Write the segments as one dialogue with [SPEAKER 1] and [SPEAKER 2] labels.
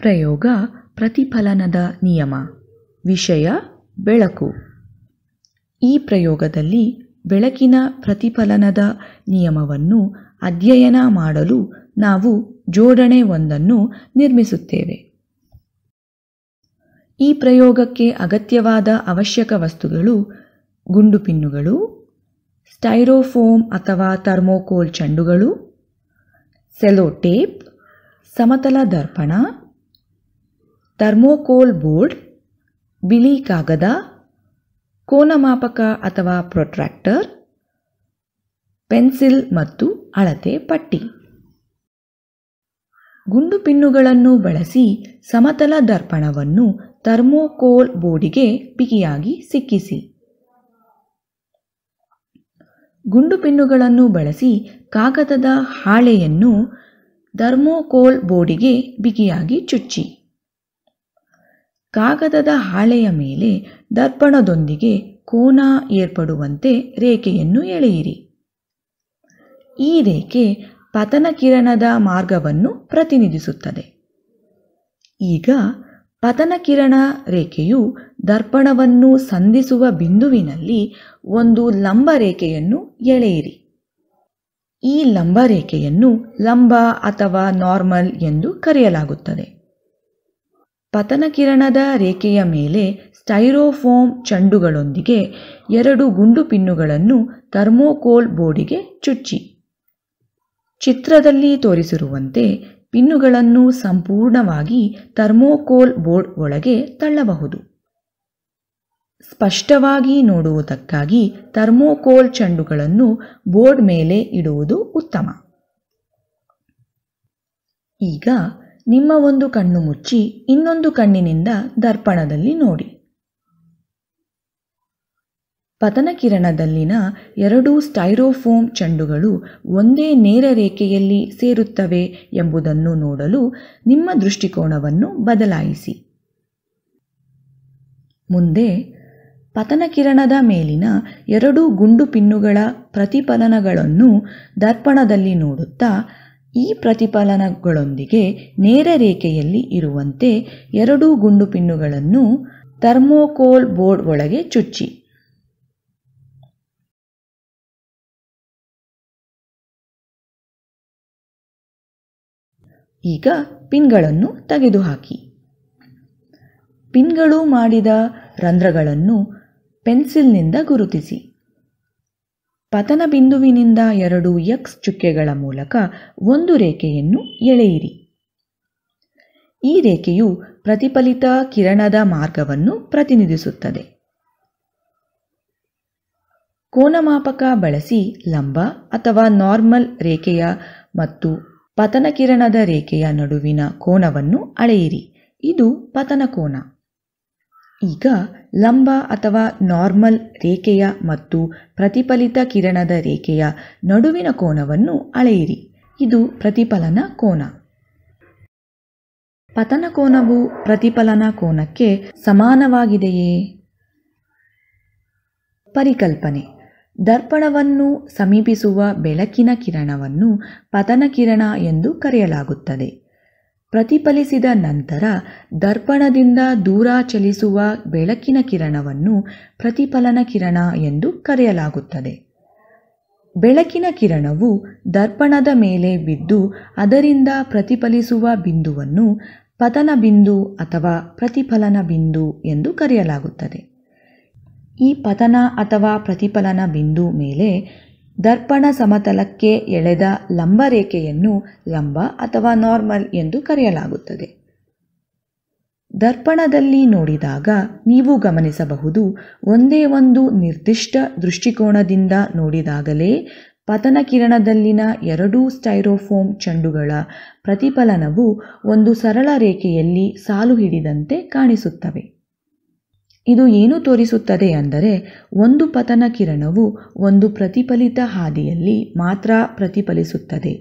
[SPEAKER 1] ಪ್ರಯೋಗ ಪ್ರತಿಫಲನದ ನಿಯಮ. ವಿಷಯ ಬೆಳಕು. ಈ ಪ್ರಯೋಗದಲ್ಲಿ ಬೆಳಕಿನ ಪ್ರತಿಫಲನದ ನಿಯಮವನ್ನು ಅಧ್ಯಯನ ಮಾಡಲು ನಾವು ಜೋಡಣೆ ಒಂದನ್ನು ನಿರ್ಮಿಸುತ್ತೇವೆ. ಈ ಪ್ರಯೋಗಕ್ಕೆ ಅಗತ್ಯವಾದ ಅವಶ್ಯಕ ವಸ್ತುಗಳು ಗುಂಡುಪಿನ್ನುಗಳು ಸ್ಟೈರೋಫೋಮ್ ಅಥವಾ ಥರ್ಮೋಕೋಲ್ ಚೆಂಡುಗಳು ಸೆಲೋಟೇಪ್ ಸಮತಲ ದರ್ಪಣ ಥರ್ಮೋಕೋಲ್ ಬೋರ್ಡ್, ಬಿಳಿ ಕಾಗದ, ಕೋನಮಾಪಕ ಅಥವಾ ಪ್ರೊಟ್ರಾಕ್ಟರ್, ಪೆನ್ಸಿಲ್ ಮತ್ತು ಅಳತೆ ಪಟ್ಟಿ. ಗುಂಡು ಪಿನ್ನುಗಳನ್ನು ಬಳಸಿ ಸಮತಲ ದರ್ಪಣವನ್ನು ಥರ್ಮೋಕೋಲ್ ಬೋರ್ಡಿಗೆ ಬಿಗಿಯಾಗಿ ಸಿಕ್ಕಿಸಿ. ಗುಂಡು ಪಿನ್ನುಗಳನ್ನು ಬಳಸಿ ಕಾಗದದ ಹಾಳೆಯನ್ನು ಥರ್ಮೋಕೋಲ್ ಬೋರ್ಡಿಗೆ ಬಿಗಿಯಾಗಿ ಚುಚ್ಚಿ. ಕಾಗದದ ಹಾಳೆಯ ಮೇಲೆ ದರ್ಪಣದೊಂದಿಗೆ ಕೋನ ಏರ್ಪಡುವಂತೆ ರೇಖೆಯನ್ನು ಎಳೆಯಿರಿ. ಈ ರೇಖೆ ಪತನ ಕಿರಣದ ಮಾರ್ಗವನ್ನು ಪ್ರತಿನಿಧಿಸುತ್ತದೆ. ಈಗ ಪತನ ಕಿರಣ ರೇಖೆಯು ದರ್ಪಣವನ್ನು ಸಂಧಿಸುವ ಬಿಂದುವಿನಲ್ಲಿ ಒಂದು ಲಂಬ ರೇಖೆಯನ್ನು ಎಳೆಯಿರಿ. ಈ ಲಂಬ ರೇಖೆಯನ್ನು ಲಂಬ ಅಥವಾ ನಾರ್ಮಲ್ ಎಂದು ಕರೆಯಲಾಗುತ್ತದೆ. ಪತನ ಕಿರಣದ ರೇಖೆಯ ಮೇಲೆ ಸ್ಟೈರೋಫೋಮ್ ಚೆಂಡುಗಳೊಂದಿಗೆ ಎರಡು ಗುಂಡು ಪಿನ್ನುಗಳನ್ನು ಥರ್ಮೋಕೋಲ್ ಬೋರ್ಡಿಗೆ ಚುಚ್ಚಿ. ಚಿತ್ರದಲ್ಲಿ ತೋರಿಸಿರುವಂತೆ ಪಿನ್ನುಗಳನ್ನು ಸಂಪೂರ್ಣವಾಗಿ ಥರ್ಮೋಕೋಲ್ ಬೋರ್ಡ್ ಒಳಗೆ ತಳ್ಳಬಹುದು. ಸ್ಪಷ್ಟವಾಗಿ ನೋಡುವುದಕ್ಕಾಗಿ ಥರ್ಮೋಕೋಲ್ ಚೆಂಡುಗಳನ್ನು ಬೋರ್ಡ್ ಮೇಲೆ ಇಡುವುದು ಉತ್ತಮ. ಈಗ ನಿಮ್ಮ ಒಂದು ಕಣ್ಣು ಮುಚ್ಚಿ ಇನ್ನೊಂದು ಕಣ್ಣಿನಿಂದ ದರ್ಪಣದಲ್ಲಿ ನೋಡಿ. ಪತನ ಕಿರಣದಲ್ಲಿನ ಎರಡೂ ಸ್ಟೈರೋಫೋಮ್ ಚೆಂಡುಗಳು ಒಂದೇ ನೇರ ರೇಖೆಯಲ್ಲಿ ಸೇರುತ್ತವೆ ಎಂಬುದನ್ನು ನೋಡಲು ನಿಮ್ಮ ದೃಷ್ಟಿಕೋನವನ್ನು ಬದಲಾಯಿಸಿ. ಮುಂದೆ, ಪತನ ಕಿರಣದ ಮೇಲಿನ ಎರಡು ಗುಂಡು ಪಿನ್ನುಗಳ ಪ್ರತಿಫಲನಗಳನ್ನು ದರ್ಪಣದಲ್ಲಿ ನೋಡುತ್ತಾ ಈ ಪ್ರತಿಫಲನಗಳೊಂದಿಗೆ ನೇರ ರೇಖೆಯಲ್ಲಿ ಇರುವಂತೆ ಎರಡೂ ಗುಂಡು ಪಿನ್ನುಗಳನ್ನು ಥರ್ಮೋಕೋಲ್ ಬೋರ್ಡ್ ಒಳಗೆ ಚುಚ್ಚಿ. ಈಗ ಪಿನ್ಗಳನ್ನು ತೆಗೆದುಹಾಕಿ. ಪಿನ್ಗಳು ಮಾಡಿದ ರಂಧ್ರಗಳನ್ನು ಪೆನ್ಸಿಲ್ನಿಂದ ಗುರುತಿಸಿ. ಪತನ ಬಿಂದುವಿನಿಂದ ಎರಡು ಎಕ್ಸ್ ಚುಕ್ಕೆಗಳ ಮೂಲಕ ಒಂದು ರೇಖೆಯನ್ನು ಎಳೆಯಿರಿ. ಈ ರೇಖೆಯು ಪ್ರತಿಫಲಿತ ಕಿರಣದ ಮಾರ್ಗವನ್ನು ಪ್ರತಿನಿಧಿಸುತ್ತದೆ. ಕೋನಮಾಪಕ ಬಳಸಿ ಲಂಬ ಅಥವಾ ನಾರ್ಮಲ್ ರೇಖೆಯ ಮತ್ತು ಪತನ ಕಿರಣದ ರೇಖೆಯ ನಡುವಿನ ಕೋನವನ್ನು ಅಳೆಯಿರಿ. ಇದು ಪತನ ಕೋನ. ಈಗ ಲಂಬ ಅಥವಾ ನಾರ್ಮಲ್ ರೇಖೆಯ ಮತ್ತು ಪ್ರತಿಫಲಿತ ಕಿರಣದ ರೇಖೆಯ ನಡುವಿನ ಕೋನವನ್ನು ಅಳೆಯಿರಿ. ಇದು ಪ್ರತಿಫಲನ ಕೋನ. ಪತನ ಕೋನವು ಪ್ರತಿಫಲನ ಕೋನಕ್ಕೆ ಸಮಾನವಾಗಿದೆಯೇ? ಪರಿಕಲ್ಪನೆ. ದರ್ಪಣವನ್ನು ಸಮೀಪಿಸುವ ಬೆಳಕಿನ ಕಿರಣವನ್ನು ಪತನ ಕಿರಣ ಎಂದು ಕರೆಯಲಾಗುತ್ತದೆ. ಪ್ರತಿಫಲಿಸಿದ ನಂತರ ದರ್ಪಣದಿಂದ ದೂರ ಚಲಿಸುವ ಬೆಳಕಿನ ಕಿರಣವನ್ನು ಪ್ರತಿಫಲನ ಕಿರಣ ಎಂದು ಕರೆಯಲಾಗುತ್ತದೆ. ಬೆಳಕಿನ ಕಿರಣವು ದರ್ಪಣದ ಮೇಲೆ ಬಿದ್ದು ಅದರಿಂದ ಪ್ರತಿಫಲಿಸುವ ಬಿಂದುವನ್ನು ಪತನ ಬಿಂದು ಅಥವಾ ಪ್ರತಿಫಲನ ಬಿಂದು ಎಂದು ಕರೆಯಲಾಗುತ್ತದೆ. ಈ ಪತನ ಅಥವಾ ಪ್ರತಿಫಲನ ಬಿಂದು ಮೇಲೆ ದರ್ಪಣ ಸಮತಲಕ್ಕೆ ಎಳೆದ ಲಂಬ ರೇಖೆಯನ್ನು ಲಂಬ ಅಥವಾ ನಾರ್ಮಲ್ ಎಂದು ಕರೆಯಲಾಗುತ್ತದೆ. ದರ್ಪಣದಲ್ಲಿ ನೋಡಿದಾಗ ನೀವು ಗಮನಿಸಬಹುದು, ಒಂದೇ ಒಂದು ನಿರ್ದಿಷ್ಟ ದೃಷ್ಟಿಕೋನದಿಂದ ನೋಡಿದಾಗಲೇ ಪತನ ಕಿರಣದಲ್ಲಿನ ಎರಡೂ ಸ್ಟೈರೋಫೋಮ್ ಚೆಂಡುಗಳ ಪ್ರತಿಫಲನವು ಒಂದು ಸರಳ ರೇಖೆಯಲ್ಲಿ ಸಾಲು ಹಿಡಿದಂತೆ ಕಾಣಿಸುತ್ತವೆ. ಇದು ಏನು ತೋರಿಸುತ್ತದೆ ಅಂದರೆ ಒಂದು ಪತನ ಕಿರಣವು ಒಂದು ಪ್ರತಿಫಲಿತ ಹಾದಿಯಲ್ಲಿ ಮಾತ್ರ ಪ್ರತಿಫಲಿಸುತ್ತದೆ.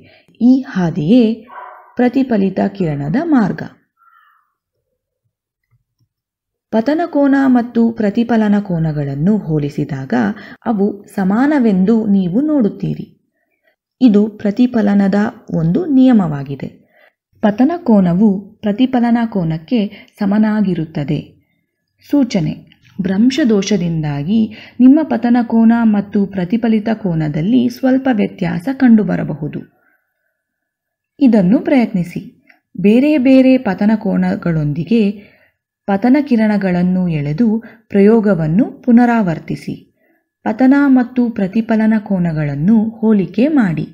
[SPEAKER 1] ಈ ಹಾದಿಯೇ ಪ್ರತಿಫಲಿತ ಕಿರಣದ ಮಾರ್ಗ. ಪತನ ಕೋನ ಮತ್ತು ಪ್ರತಿಫಲನ ಕೋನಗಳನ್ನು ಹೋಲಿಸಿದಾಗ ಅವು ಸಮಾನವೆಂದು ನೀವು ನೋಡುತ್ತೀರಿ. ಇದು ಪ್ರತಿಫಲನದ ಒಂದು ನಿಯಮವಾಗಿದೆ. ಪತನ ಕೋನವು ಪ್ರತಿಫಲನ ಕೋನಕ್ಕೆ ಸಮನಾಗಿರುತ್ತದೆ. ಸೂಚನೆ. ಭ್ರಂಶದೋಷದಿಂದಾಗಿ ನಿಮ್ಮ ಪತನ ಕೋನ ಮತ್ತು ಪ್ರತಿಫಲಿತ ಕೋನದಲ್ಲಿ ಸ್ವಲ್ಪ ವ್ಯತ್ಯಾಸ ಕಂಡುಬರಬಹುದು. ಇದನ್ನು ಪ್ರಯತ್ನಿಸಿ. ಬೇರೆ ಬೇರೆ ಪತನ ಕೋನಗಳೊಂದಿಗೆ ಪತನ ಕಿರಣಗಳನ್ನು ಎಳೆದು ಪ್ರಯೋಗವನ್ನು ಪುನರಾವರ್ತಿಸಿ. ಪತನ ಮತ್ತು ಪ್ರತಿಫಲನ ಕೋನಗಳನ್ನು ಹೋಲಿಕೆ ಮಾಡಿ.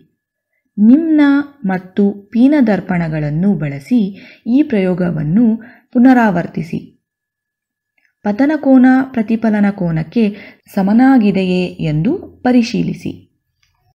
[SPEAKER 1] ನಿಮ್ನ ಮತ್ತು ಪೀನ ದರ್ಪಣಗಳನ್ನು ಬಳಸಿ ಈ ಪ್ರಯೋಗವನ್ನು ಪುನರಾವರ್ತಿಸಿ. ಪತನ ಕೋನ ಪ್ರತಿಫಲನ ಕೋನಕ್ಕೆ ಸಮನಾಗಿದೆಯೇ ಎಂದು ಪರಿಶೀಲಿಸಿ.